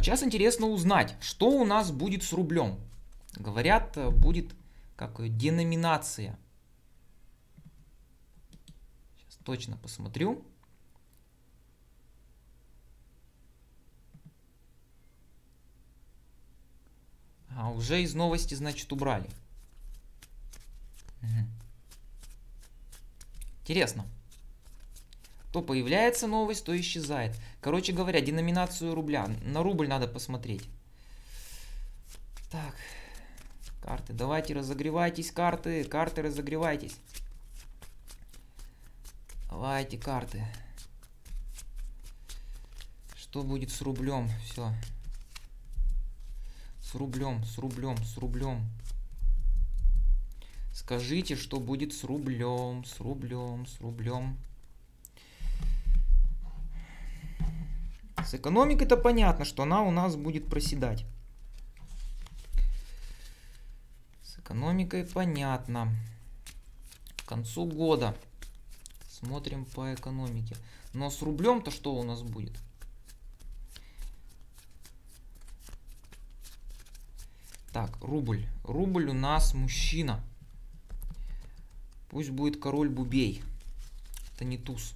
А сейчас интересно узнать, что у нас будет с рублем. Говорят, э, будет как деноминация. Сейчас точно посмотрю. А, уже из новости, значит, убрали. Угу. Интересно. То появляется новость, то исчезает. Короче говоря, деноминацию рубля. На рубль надо посмотреть. Так. Карты. Давайте разогревайтесь, карты. Карты, разогревайтесь. Давайте, карты. Что будет с рублем? Все. С рублем, с рублем, с рублем. Скажите, что будет с рублем, с рублем, с рублем. С экономикой-то понятно, что она у нас будет проседать. С экономикой понятно. К концу года смотрим по экономике. Но с рублем-то что у нас будет? Так, рубль. Рубль у нас мужчина. Пусть будет король бубей. Это не туз.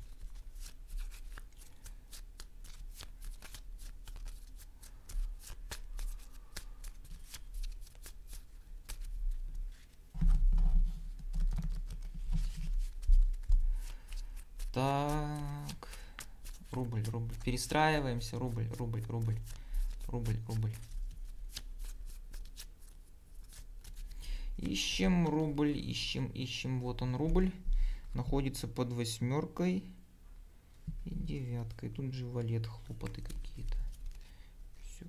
Так. Рубль, рубль. Перестраиваемся. Рубль, рубль, рубль. Рубль, рубль. Ищем рубль, ищем, ищем. Вот он рубль. Находится под восьмеркой и девяткой. Тут же валет, хлопоты какие-то. Все.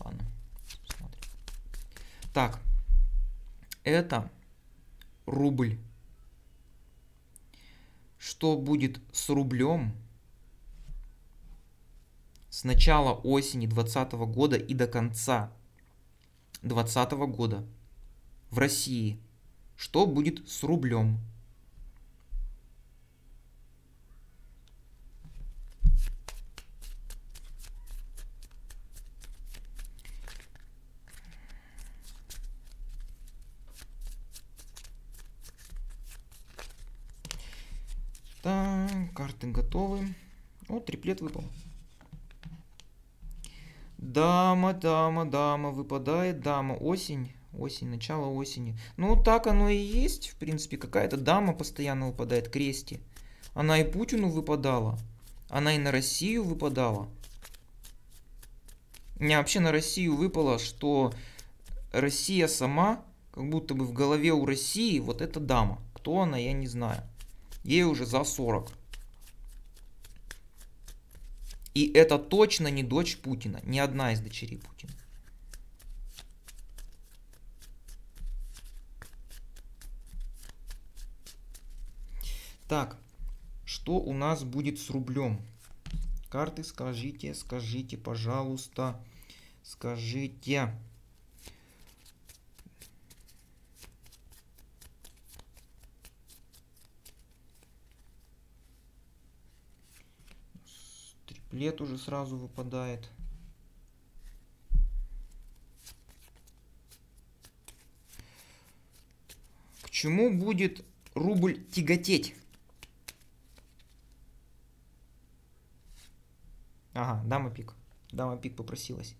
Ладно, смотрим. Так, это рубль. Что будет с рублем с начала осени 2020 года и до конца 2020 года в России. Что будет с рублем? Так, карты готовы. О, триплет выпал. Дама, дама, дама, выпадает дама. Осень, осень, начало осени. Ну, так оно и есть, в принципе. Какая-то дама постоянно выпадает, крести. Она и Путину выпадала. Она и на Россию выпадала. Мне вообще на Россию выпало, что Россия сама, как будто бы в голове у России вот эта дама. Кто она, я не знаю. Ей уже за 40. И это точно не дочь Путина, ни одна из дочерей Путина. Так, что у нас будет с рублем? Карты скажите, скажите, пожалуйста, скажите. Лет уже сразу выпадает. К чему будет рубль тяготеть? Ага, дама пик. Дама пик попросилась.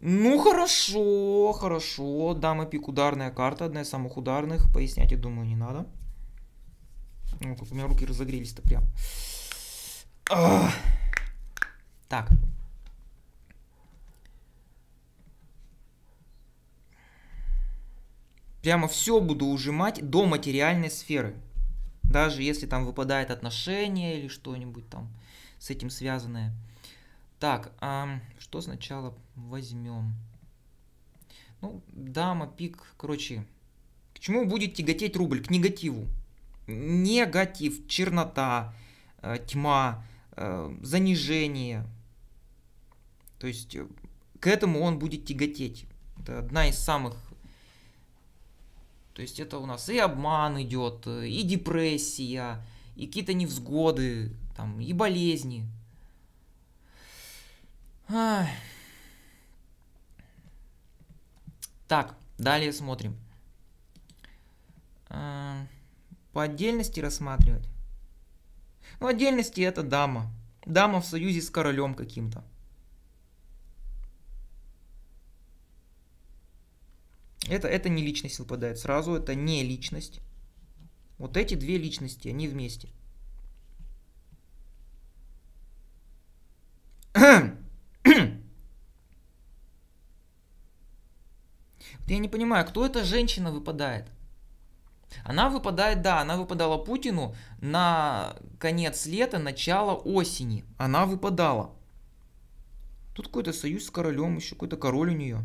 Ну хорошо, хорошо. Дама пик ударная карта, одна из самых ударных. Пояснять, я думаю, не надо. Ну, как у меня руки разогрелись-то прям. Так. Прямо все буду ужимать до материальной сферы. Даже если там выпадает отношение или что-нибудь там с этим связанное. Так, а что сначала возьмем? Ну, дама, пик, короче. К чему будет тяготеть рубль? К негативу. Негатив, чернота, э, тьма, э, занижение. То есть э, к этому он будет тяготеть. Это одна из самых... То есть это у нас и обман идет, и депрессия, и какие-то невзгоды, там, и болезни. Ай. Так, далее смотрим. А, По отдельности рассматривать. Ну, отдельности это дама. Дама в союзе с королем каким-то. Это, это не личность выпадает сразу, это не личность. Вот эти две личности, они вместе. Я не понимаю, кто эта женщина выпадает? Она выпадает, да, она выпадала Путину на конец лета, начало осени. Она выпадала. Тут какой-то союз с королем, еще какой-то король у нее.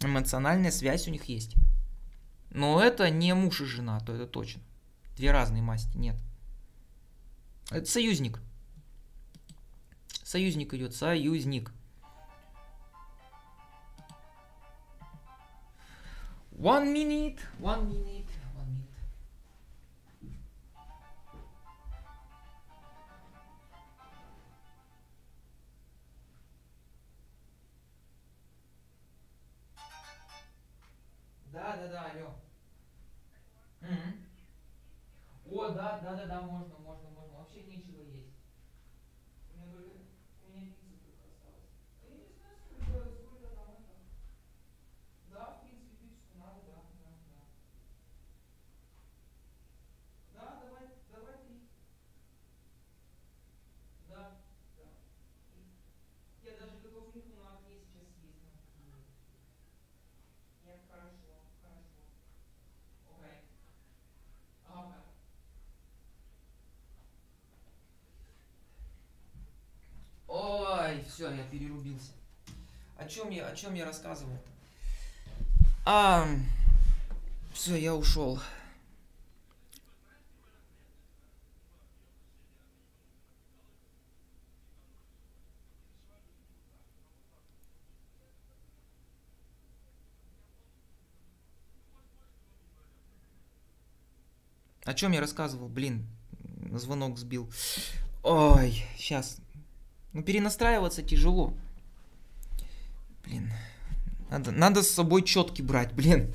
Эмоциональная связь у них есть. Но это не муж и жена, то это точно. Две разные масти, нет. Это союзник. Союзник идет, союзник. One minute, one minute. Да, да, да, алло. Мгм. О, да, да, да, да, можно, можно, можно. Вообще нечего есть. У меня только, у меня пицца только осталась. А Я не знаю, сколько, сколько там это. Да, в принципе, пиццу надо, да, да, да. Да, давай, давай три. Да, да. И Я даже готов муху на окне сейчас съесть. на кухне. Нет, хорошо, хорошо. Окей. Ага. Ой, все, я перерубился. О чем я, о чем я рассказывал? А, все, я ушел. О чем я рассказывал? Блин, звонок сбил. Ой, сейчас. Ну, перенастраиваться тяжело. Блин. Надо, надо с собой четки брать, блин.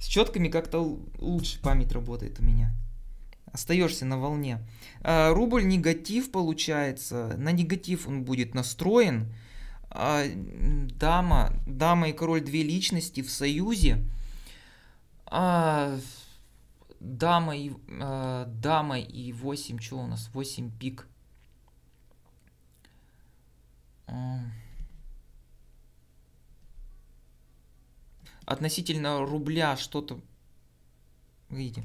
С четками как-то лучше память работает у меня. Остаешься на волне. А, рубль негатив получается. На негатив он будет настроен. А, дама, дама и король две личности в союзе. А, дама и а, дама и 8, что у нас? 8 пик. Относительно рубля что-то. Видите?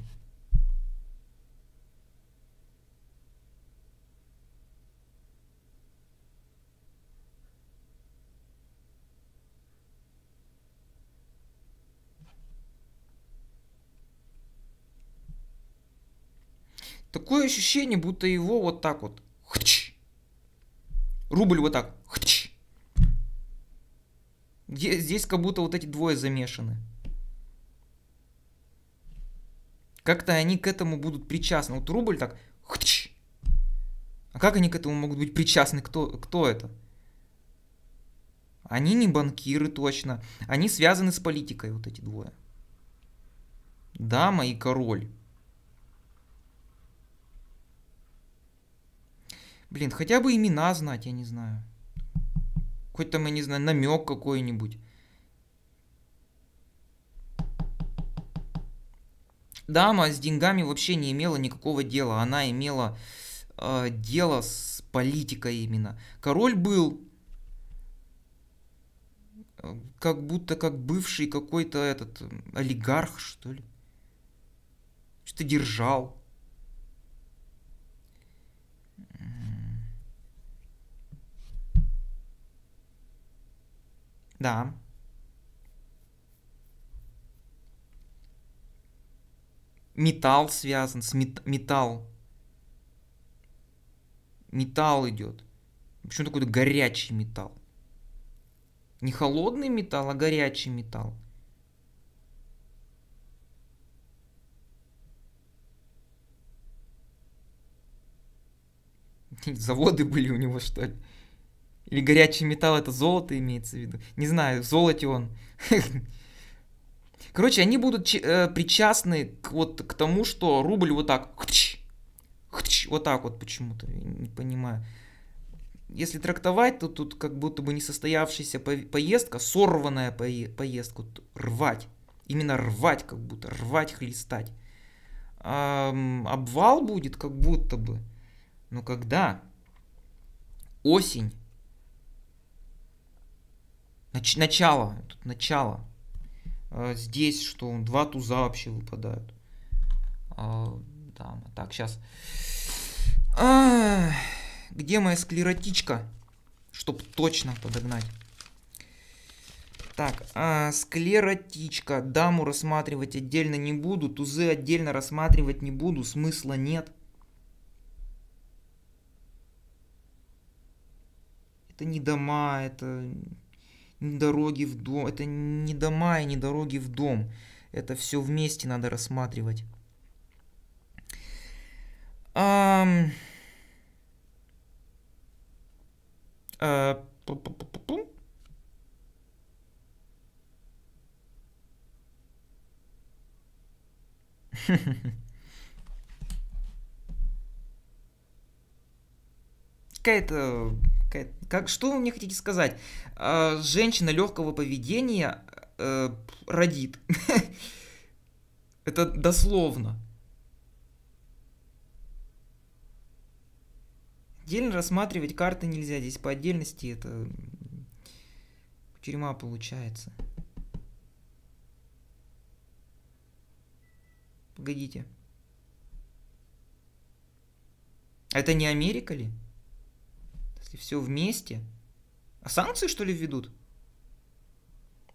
Такое ощущение, будто его вот так вот. хч. Рубль вот так. Здесь как будто вот эти двое замешаны. Как-то они к этому будут причастны. Вот рубль так. А как они к этому могут быть причастны? Кто, кто это? Они не банкиры точно. Они связаны с политикой, вот эти двое. Дама и король. Блин, хотя бы имена знать, я не знаю. Хоть там, я не знаю, намек какой-нибудь. Дама с деньгами вообще не имела никакого дела. Она имела э, дело с политикой именно. Король был э, как будто как бывший какой-то этот э, олигарх, что ли. Что-то держал. Да. Металл связан с мет- металл. Металл идет. Почему такой горячий металл? Не холодный металл, а горячий металл. Заводы были у него, что ли? Или горячий металл это золото имеется в виду? Не знаю, в золоте он. Короче, они будут э, причастны к, вот, к тому, что рубль вот так, вот так вот почему-то, не понимаю. Если трактовать, то тут как будто бы несостоявшаяся поездка, сорванная поездка, рвать. Именно рвать, как будто, рвать, хлестать. А, обвал будет, как будто бы. Но когда? Осень. Нач- начало. Тут начало. А, здесь что? Два туза вообще выпадают. А, да, так, сейчас. А, где моя склеротичка? Чтоб точно подогнать. Так, а, склеротичка. Даму рассматривать отдельно не буду. Тузы отдельно рассматривать не буду. Смысла нет. Это не дома, это дороги в дом. Это не дома и не дороги в дом. Это все вместе надо рассматривать. Um, uh, Какая-то... Какая как, что вы мне хотите сказать? А, женщина легкого поведения э, родит. Это дословно. Отдельно рассматривать карты нельзя. Здесь по отдельности это тюрьма получается. Погодите. Это не Америка ли? Если все вместе. А санкции, что ли, введут?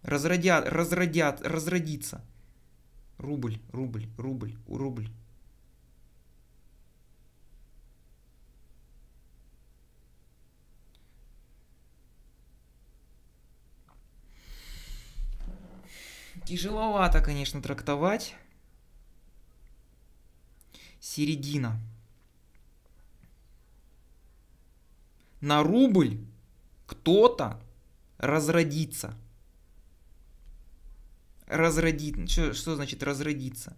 Разродят, разродят, разродиться. Рубль, рубль, рубль, рубль. Тяжеловато, конечно, трактовать середина. На рубль кто-то разродится. Разродит. Что, что значит разродиться?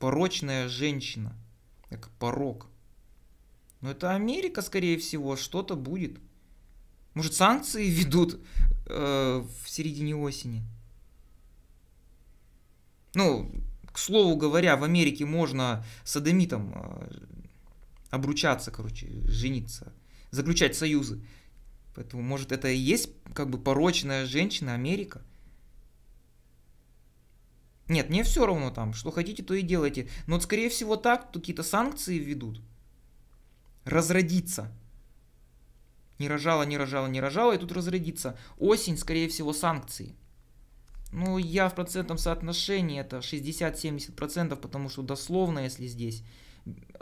Порочная женщина. Как порок. Но это Америка, скорее всего, что-то будет. Может, санкции ведут э, в середине осени? Ну, к слову говоря, в Америке можно садомитом э, обручаться, короче, жениться, заключать союзы. Поэтому, может, это и есть как бы порочная женщина Америка? Нет, мне все равно там, что хотите, то и делайте. Но скорее всего, так какие-то санкции введут. Разродиться. Не рожала, не рожала, не рожала, и тут разродится. Осень, скорее всего, санкции. Ну, я в процентном соотношении это 60-70%, потому что дословно, если здесь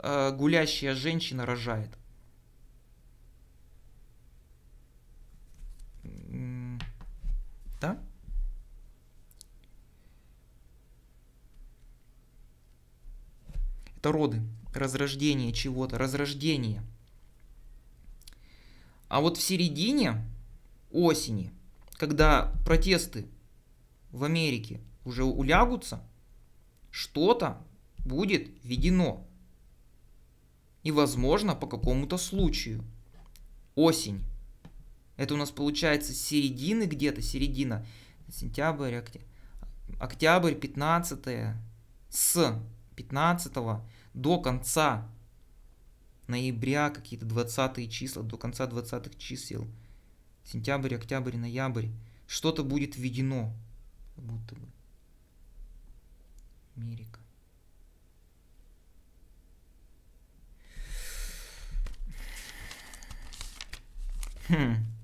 гулящая женщина рожает. Да? Это роды, разрождение чего-то, разрождение. А вот в середине осени, когда протесты в Америке уже улягутся, что-то будет введено. И, возможно, по какому-то случаю. Осень. Это у нас получается середины где-то, середина. Сентябрь, октябрь. Октябрь 15 с 15 до конца ноября, какие-то 20 числа, до конца 20 чисел. Сентябрь, октябрь, ноябрь. Что-то будет введено как будто бы. Америка. Hmm.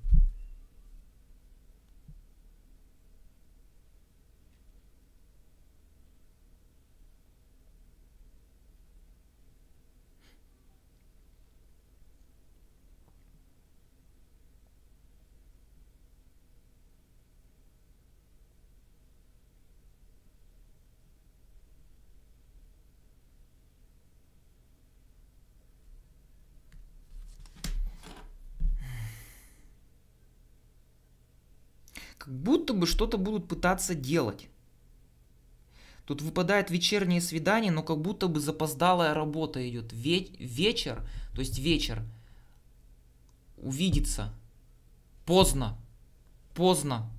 Как будто бы что-то будут пытаться делать. Тут выпадает вечернее свидание, но как будто бы запоздалая работа идет. Ве- вечер, то есть вечер, увидеться. Поздно. Поздно.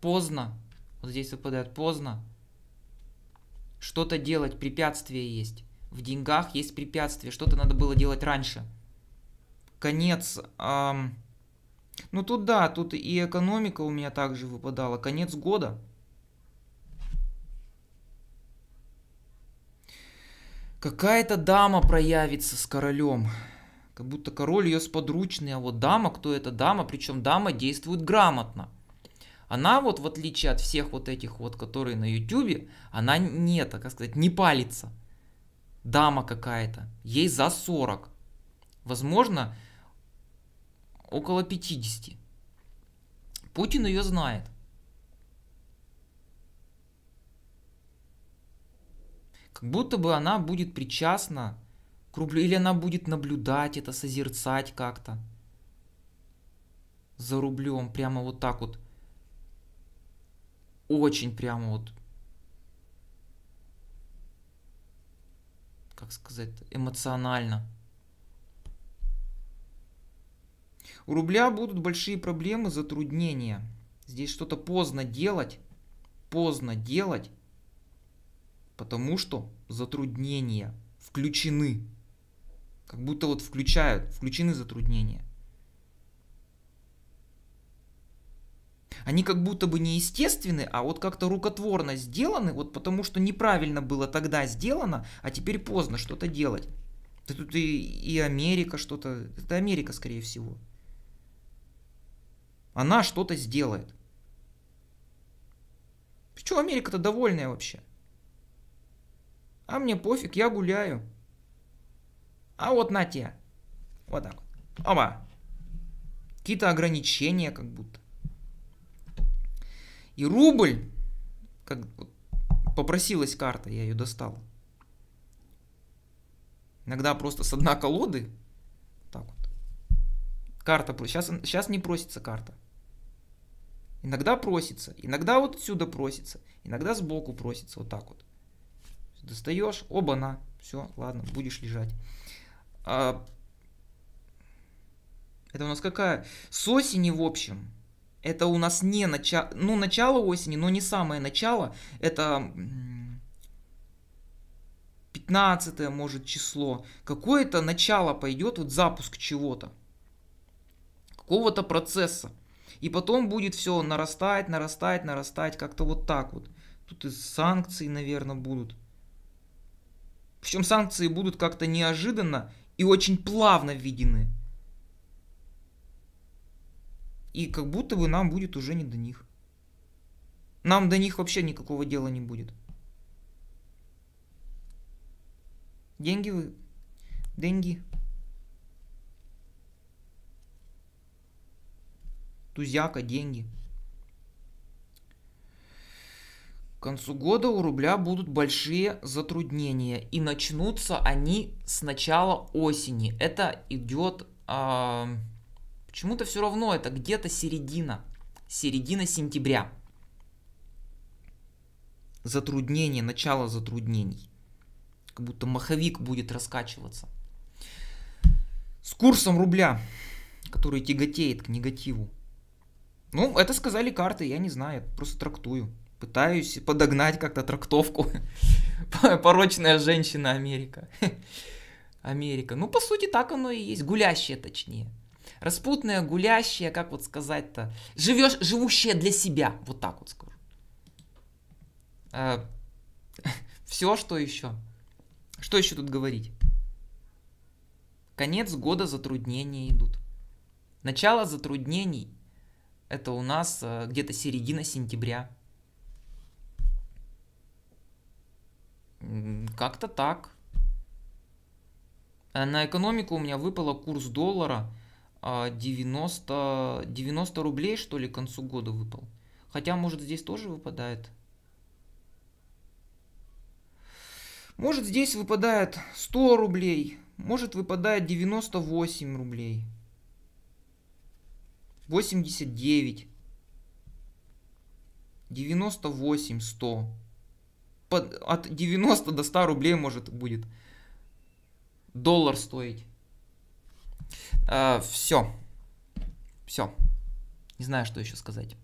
Поздно. Вот здесь выпадает поздно. Что-то делать, препятствие есть. В деньгах есть препятствие, что-то надо было делать раньше. Конец. Эм, ну тут да, тут и экономика у меня также выпадала. Конец года. Какая-то дама проявится с королем. Как будто король ее сподручный, а вот дама, кто эта дама? Причем дама действует грамотно. Она вот, в отличие от всех вот этих вот, которые на ютюбе, она нет, как сказать, не палится. Дама какая-то, ей за 40. Возможно, около 50. Путин ее знает. Как будто бы она будет причастна к рублю, или она будет наблюдать это, созерцать как-то за рублем, прямо вот так вот. Очень прямо вот как сказать, эмоционально. У рубля будут большие проблемы, затруднения. Здесь что-то поздно делать, поздно делать, потому что затруднения включены. Как будто вот включают, включены затруднения. Они как будто бы неестественны, а вот как-то рукотворно сделаны, вот потому что неправильно было тогда сделано, а теперь поздно что-то делать. Да тут и, и Америка что-то, это Америка скорее всего. Она что-то сделает. Почему Америка-то довольная вообще? А мне пофиг, я гуляю. А вот на те. Вот так вот. Оба. Какие-то ограничения как будто. И рубль, как попросилась карта, я ее достал. Иногда просто с одной колоды. Так вот. Карта. Сейчас, сейчас не просится карта. Иногда просится. Иногда вот отсюда просится. Иногда сбоку просится. Вот так вот. Достаешь. Оба-на. Все, ладно, будешь лежать. А, это у нас какая? С осени, в общем, это у нас не начало, ну, начало осени, но не самое начало. Это 15 может число. Какое-то начало пойдет, вот запуск чего-то. Какого-то процесса. И потом будет все нарастать, нарастать, нарастать, как-то вот так вот. Тут и санкции, наверное, будут. Причем санкции будут как-то неожиданно и очень плавно введены. И как будто бы нам будет уже не до них. Нам до них вообще никакого дела не будет. Деньги вы... Деньги. Тузяка, деньги. К концу года у рубля будут большие затруднения. И начнутся они с начала осени. Это идет... Э Почему-то все равно это где-то середина. Середина сентября. Затруднение, начало затруднений. Как будто маховик будет раскачиваться. С курсом рубля, который тяготеет к негативу. Ну, это сказали карты, я не знаю, просто трактую. Пытаюсь подогнать как-то трактовку. Порочная женщина Америка. Америка. Ну, по сути, так оно и есть. Гулящая, точнее. Распутная, гулящая, как вот сказать-то, живешь, живущая для себя, вот так вот скажу. А, все, что еще? Что еще тут говорить? Конец года затруднения идут. Начало затруднений это у нас а, где-то середина сентября. Как-то так. А на экономику у меня выпало курс доллара 90, 90 рублей, что ли, к концу года выпал. Хотя, может, здесь тоже выпадает. Может, здесь выпадает 100 рублей. Может, выпадает 98 рублей. 89. 98, 100. Под, от 90 до 100 рублей может будет доллар стоить. А, все. Все. Не знаю, что еще сказать.